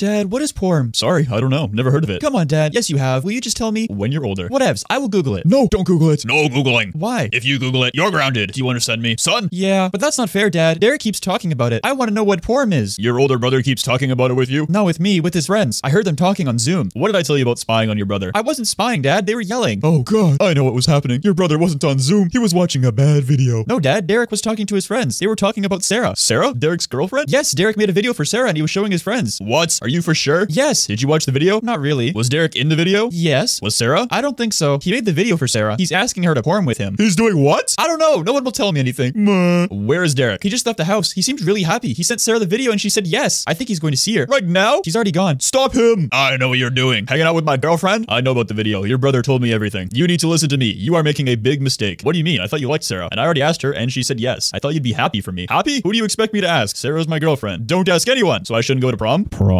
Dad, what is porn? Sorry, I don't know. Never heard of it. Come on, Dad. Yes, you have. Will you just tell me? When you're older. Whatevs. I will Google it. No, don't Google it. No Googling. Why? If you Google it, you're grounded. Do you understand me? Son, Yeah, but that's not fair, Dad. Derek keeps talking about it. I want to know what porn is. your older brother keeps talking about it with you. Not with me, with his friends. I heard them talking on Zoom. What did I tell you about spying on your brother? I wasn't spying, Dad. They were yelling. oh god, I know what was happening. Your brother wasn't on Zoom. He was watching a bad video. No, Dad. Derek was talking to his friends. They were talking about Sarah. Sarah? Derek's girlfriend? Yes, Derek made a video for Sarah and he was showing his friends. What? Are you for sure? Yes. Did you watch the video? Not really. Was Derek in the video? Yes. Was Sarah? I don't think so. He made the video for Sarah. He's asking her to porn with him. He's doing what? I don't know. No one will tell me anything. Meh. Where is Derek? He just left the house. He seemed really happy. He sent Sarah the video and she said yes. I think he's going to see her. Right now? He's already gone. Stop him! I know what you're doing. Hanging out with my girlfriend? I know about the video. Your brother told me everything. You need to listen to me. You are making a big mistake. What do you mean? I thought you liked Sarah. And I already asked her and she said yes. I thought you'd be happy for me. Happy? Who do you expect me to ask? Sarah's my girlfriend. Don't ask anyone. So I shouldn't go to prom? Prom.